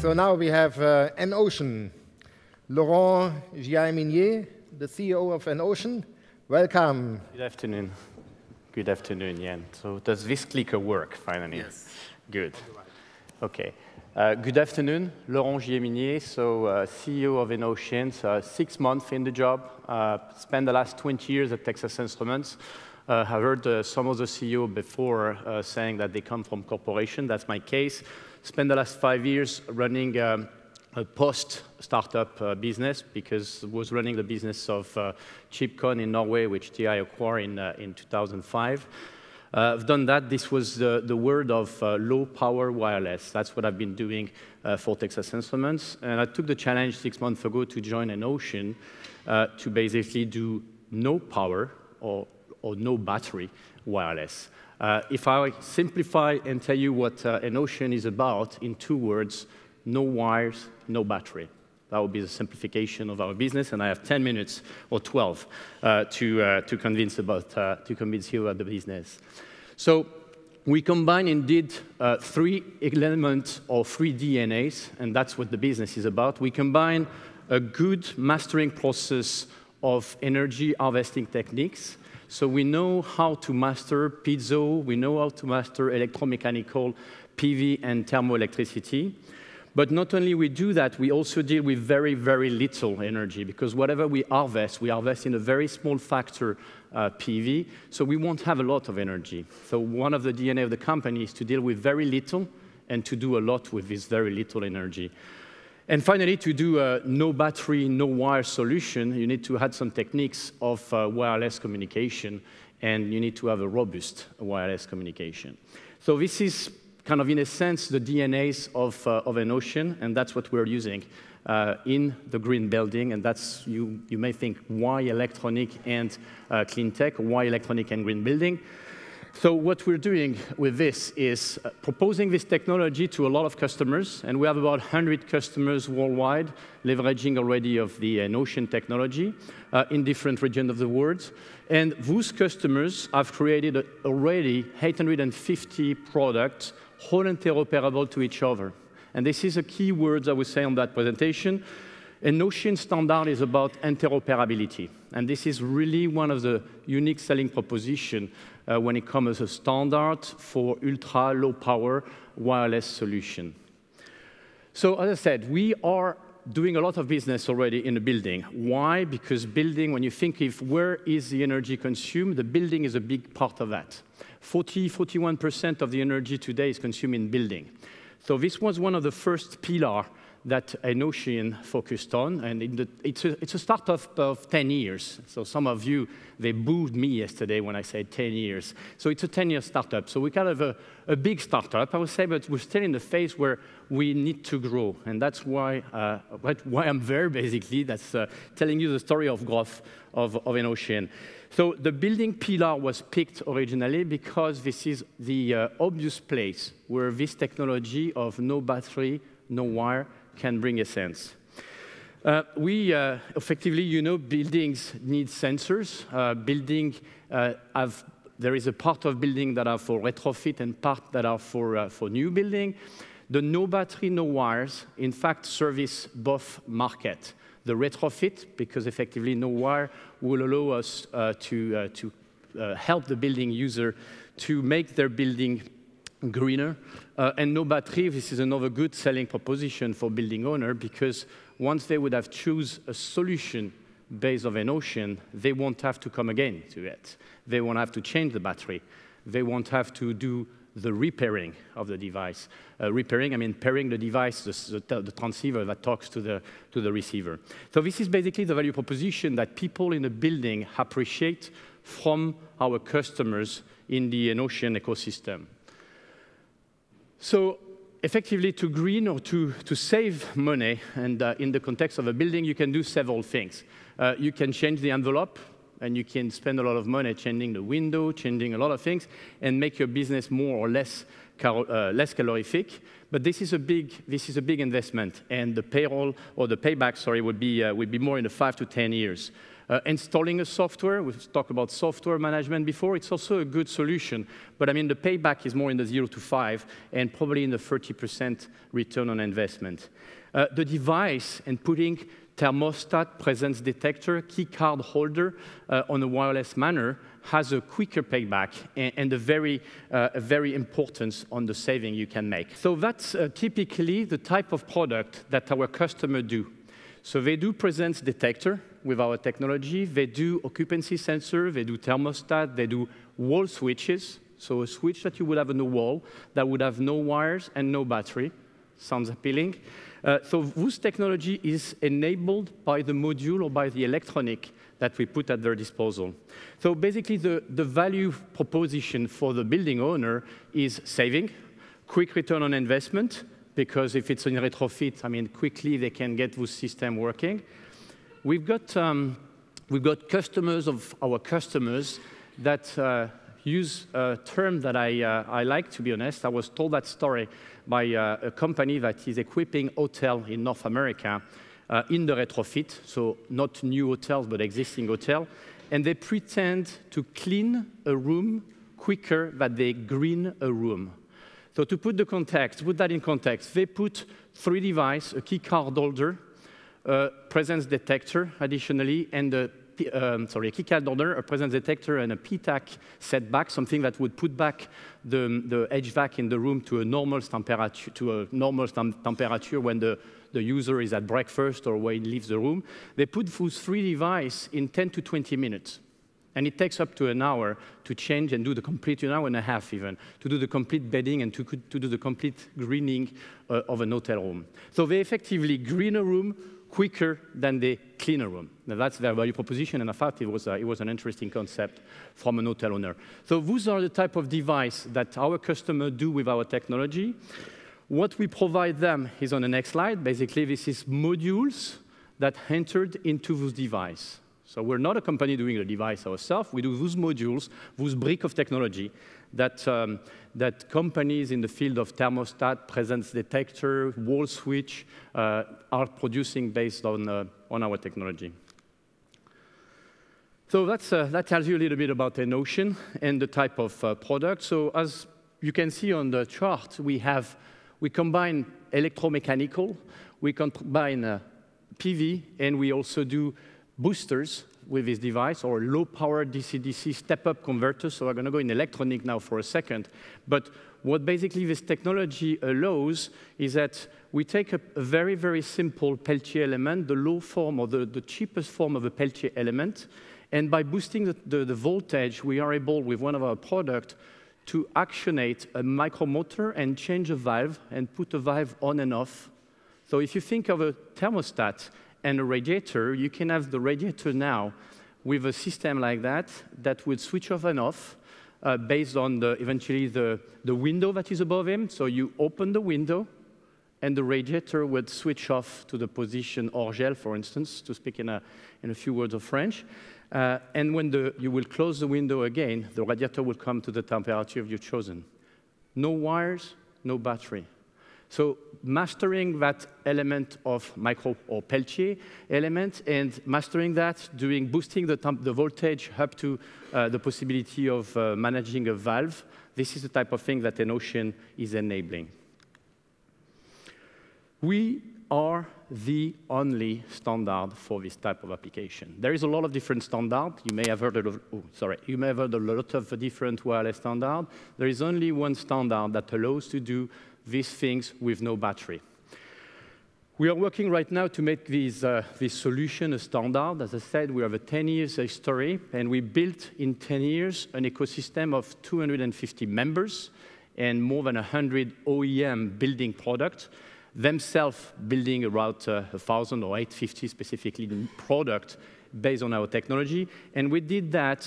So now we have uh, EnOcean. Laurent Giai-Miniet, the CEO of EnOcean. Welcome. Good afternoon. Good afternoon, Jan. So does this clicker work finally? Yes. Good. Okay. Uh, good afternoon, Laurent Giai-Miniet, so uh, CEO of EnOcean, uh, six months in the job, uh, spent the last 20 years at Texas Instruments. Uh, I heard uh, some of the CEO before uh, saying that they come from corporation. That's my case. Spent the last five years running um, a post-startup uh, business because I was running the business of uh, Chipcon in Norway, which TI acquired in, uh, in 2005. Uh, I've done that. This was the, word of uh, low power wireless. That's what I've been doing for Texas Instruments. And I took the challenge six months ago to join EnOcean uh, to basically do no power or, or no battery wireless. Uh, if I simplify and tell you what uh, EnOcean is about in two words, no wires, no battery. That would be the simplification of our business, and I have 10 minutes or 12 uh, to, uh, to, convince about, uh, to convince you about the business. So we combine indeed uh, three elements or three DNAs, and that's what the business is about. We combine a good mastering process of energy harvesting techniques. So we know how to master piezo, we know how to master electromechanical PV and thermoelectricity. But not only we do that, we also deal with very, very little energy because whatever we harvest, we harvest in a very small factor uh, PV, so we won't have a lot of energy. So one of the DNA of the company is to deal with very little and to do a lot with this very little energy. And finally, to do a no battery, no wire solution, you need to add some techniques of uh, wireless communication, and you need to have a robust wireless communication. So this is kind of, in a sense, the DNAs of, uh, of EnOcean, and that's what we're using uh, in the green building. And that's, you, you may think, why electronic and uh, clean tech? Why electronic and green building? So what we're doing with this is uh, proposing this technology to a lot of customers, and we have about 100 customers worldwide leveraging already of the EnOcean technology uh, in different regions of the world. And those customers have created already 850 products whole interoperable to each other. And this is a key word I would say on that presentation. EnOcean standard is about interoperability. And this is really one of the unique selling proposition uh, when it comes to a standard for ultra low power wireless solution. So as I said, we are doing a lot of business already in the building. Why? Because building, when you think of where is the energy consumed, the building is a big part of that. 40, 41% of the energy today is consumed in building. So this was one of the first pillar that EnOcean focused on, and it's, a, it's a startup of 10 years. So some of you, they booed me yesterday when I said 10 years. So it's a 10-year startup. So we're kind of a, a, big startup, I would say, but we're still in the phase where we need to grow, and that's why, uh, why I'm there, basically. That's uh, telling you the story of growth of, of EnOcean. So the building pillar was picked originally because this is the uh, obvious place where this technology of no battery, no wire can bring a sense. Uh, we uh, effectively, you know, buildings need sensors. Uh, building uh, have there is a part of building that are for retrofit and part that are for uh, for new building. The no battery, no wires, in fact, service both market the retrofit, because effectively no wire will allow us uh, to, to help the building user to make their building greener. Uh, and no battery, this is another good selling proposition for building owner because once they would have choose a solution based on EnOcean, they won't have to come again to it. They won't have to change the battery. They won't have to do the repairing of the device. Uh, repairing, I mean pairing the device, the, the, the, transceiver that talks to the, to the receiver. So this is basically the value proposition that people in the building appreciate from our customers in the EnOcean ecosystem. So effectively to green or to, to save money, and uh, in the context of a building, you can do several things. Uh, you can change the envelope, and you can spend a lot of money changing the window, changing a lot of things, and make your business more or less uh, less calorific. But this is a big, this is a big investment, and the payroll or the payback, sorry, would be uh, would be more in the five to ten years. Uh, installing a software, we've talked about software management before, it's also a good solution. But I mean, the payback is more in the zero to five and probably in the 30% return on investment. Uh, the device and putting thermostat, presence detector, key card holder uh, on a wireless manner has a quicker payback and, and a very, uh, a very importance on the saving you can make. So that's uh, typically the type of product that our customer do. So they do presence detector with our technology. They do occupancy sensor. They do thermostat. They do wall switches. So a switch that you would have on the wall that would have no wires and no battery. Sounds appealing. Uh, so this technology is enabled by the module or by the electronic that we put at their disposal. So basically, the, the value proposition for the building owner is saving, quick return on investment, because if it's a retrofit, I mean, quickly they can get this system working. We've got, um, we've got customers of our customers that uh, use a term that I, uh, I like, to be honest. I was told that story by uh, a company that is equipping hotel in North America uh, in the retrofit, so not new hotels, but existing hotel. And they pretend to clean a room quicker than they green a room. So to put the context, put that in context, they put three devices, a key card holder, a presence detector additionally, and a um, sorry, a key card holder, a presence detector, and a PTAC setback, something that would put back the, the HVAC in the room to a normal temperature, to a normal temperature when the, the user is at breakfast or when he leaves the room. They put those three devices in 10 to 20 minutes. And it takes up to an hour to change and do the complete, an hour and a half even, to do the complete bedding and to, to do the complete greening uh, of an hotel room. So they effectively green a room quicker than the cleaner room. Now that's their value proposition, and I thought it was, it was an interesting concept from an hotel owner. So those are the type of device that our customer do with our technology. What we provide them is on the next slide. Basically, this is modules that entered into this device. So we're not a company doing the device ourselves. We do those modules, those brick of technology that, um, that companies in the field of thermostat, presence detector, wall switch uh, are producing based on, uh, on our technology. So that's, uh, that tells you a little bit about EnOcean and the type of uh, product. So as you can see on the chart, we have we combine electromechanical, we combine uh, PV, and we also do boosters with this device or low power DC-DC step-up converters. So we're going to go in electronic now for a second. But what basically this technology allows is that we take a, a very, very simple Peltier element, the low form or the, the cheapest form of a Peltier element, and by boosting the, the, the voltage, we are able, with one of our products, to actionate a micromotor and change a valve and put a valve on and off. So if you think of a thermostat and a radiator, you can have the radiator now with a system like that that would switch off and off uh, based on the, eventually the, the window that is above him. So you open the window, and the radiator would switch off to the position hors gel, for instance, to speak in a, in a few words of French. Uh, and when the, you will close the window again, the radiator will come to the temperature you've chosen. No wires, no battery. So mastering that element of micro or Peltier element and mastering that, doing boosting the, the voltage up to uh, the possibility of uh, managing a valve, this is the type of thing that EnOcean is enabling. We are the only standard for this type of application. There is a lot of different standards. You may have heard of, oh, sorry, you may have heard a lot of different wireless standards. There is only one standard that allows to do these things with no battery. We are working right now to make this, uh, this solution a standard. As I said, we have a 10 years history, and we built in 10 years an ecosystem of 250 members and more than 100 OEM building products, themselves building around uh, 1,000 or 850 specifically product based on our technology. And we did that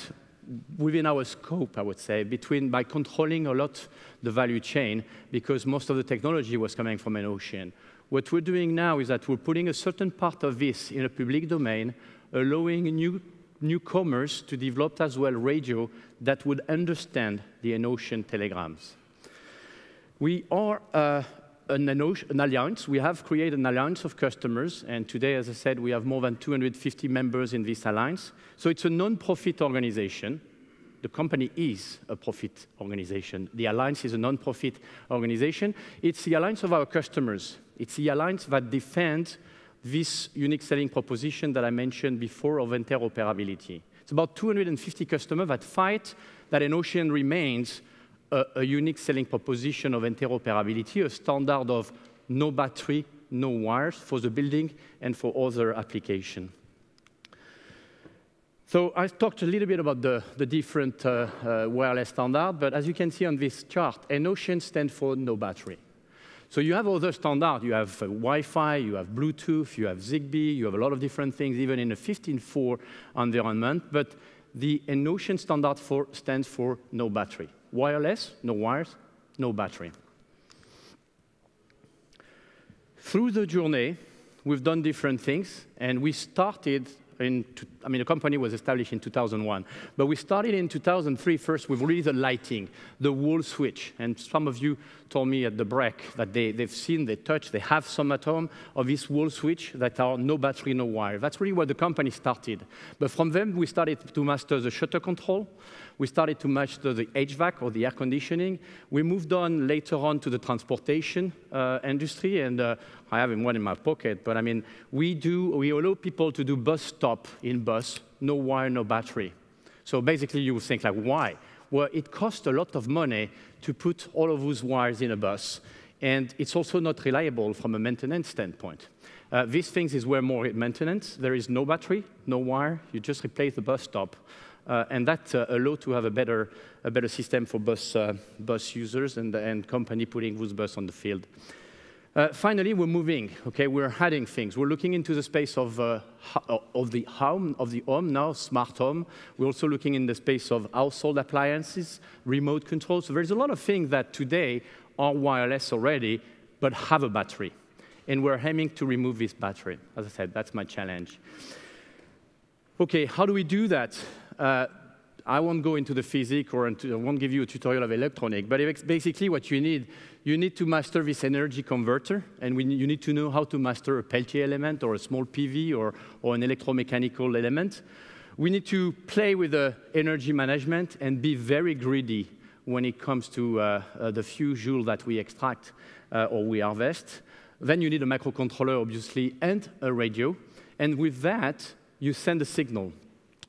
within our scope, I would say, between by controlling a lot the value chain, because most of the technology was coming from EnOcean. What we're doing now is that we're putting a certain part of this in a public domain, allowing new newcomers to develop as well radio that would understand the EnOcean telegrams. We are uh, an, an, alliance. We have created an alliance of customers, and today, as I said, we have more than 250 members in this alliance. So it's a non-profit organization. The company is a profit organization. The alliance is a non-profit organization. It's the alliance of our customers. It's the alliance that defends this unique selling proposition that I mentioned before of interoperability. It's about 250 customers that fight that EnOcean remains a, a unique selling proposition of interoperability, a standard of no battery, no wires for the building and for other applications. So I talked a little bit about the, the different uh, uh, wireless standards, but as you can see on this chart, EnOcean stands for no battery. So you have other standards. You have uh, Wi-Fi, you have Bluetooth, you have Zigbee, you have a lot of different things, even in a 15.4 environment. But the EnOcean standard for stands for no battery. Wireless, no wires, no battery. Through the journey, we've done different things, and we started in, I mean, the company was established in 2001, but we started in 2003 first with really the lighting, the wall switch. And some of you told me at the break that they, they've seen, they touch, they have some at home of this wall switch that are no battery, no wire. That's really where the company started. But from them, we started to master the shutter control, we started to master the HVAC or the air conditioning. We moved on later on to the transportation uh, industry, and uh, I have one in my pocket, but I mean, we do, we allow people to do bus stop in bus, no wire, no battery. So basically you think like, why? Well, it costs a lot of money to put all of those wires in a bus, and it's also not reliable from a maintenance standpoint. Uh, these things is where more maintenance. There is no battery, no wire. You just replace the bus stop. Uh, and that uh, allows to have a better, a better system for bus, uh, bus users and, and company putting those bus on the field. Uh, finally, we're moving. Okay, we're adding things. We're looking into the space of, uh, of the home, of the home now, smart home. We're also looking in the space of household appliances, remote control. So there's a lot of things that today are wireless already, but have a battery. And we're aiming to remove this battery. As I said, that's my challenge. Okay, how do we do that? Uh, I won't go into the physics or into, I won't give you a tutorial of electronic, but basically what you need, you need to master this energy converter, and we, you need to know how to master a Peltier element or a small PV or, or an electromechanical element. We need to play with the energy management and be very greedy when it comes to uh, uh, the few joules that we extract uh, or we harvest. Then you need a microcontroller, obviously, and a radio. And with that, you send a signal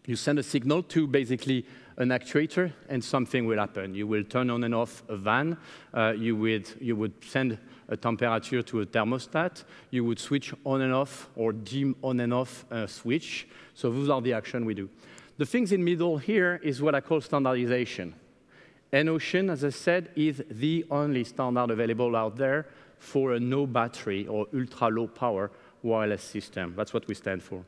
you send a signal to basically an actuator, and something will happen. You will turn on and off a van. Uh, you, would, you would send a temperature to a thermostat. You would switch on and off or dim on and off a switch. So those are the actions we do. The things in middle here is what I call standardization. EnOcean, as I said, is the only standard available out there for a no battery or ultra low power wireless system. That's what we stand for.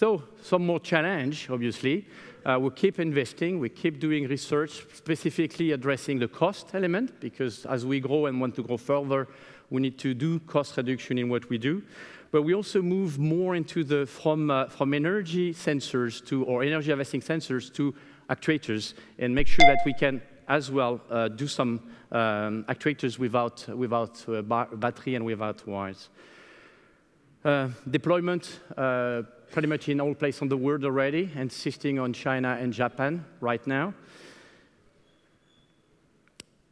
So some more challenge, obviously. Uh, we keep investing, we keep doing research, specifically addressing the cost element, because as we grow and want to grow further, we need to do cost reduction in what we do. But we also move more into the, from, uh, from energy sensors to, or energy harvesting sensors to actuators, and make sure that we can as well uh, do some um, actuators without, without uh, battery and without wires. Uh, deployment, uh, pretty much in all places in the world already, insisting on China and Japan right now.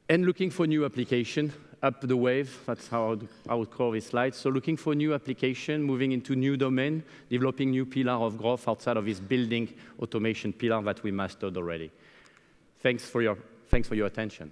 And looking for new application up the wave, that's how I would, I would call this slide. So looking for new application, moving into new domain, developing new pillar of growth outside of this building automation pillar that we mastered already. Thanks for your, thanks for your attention.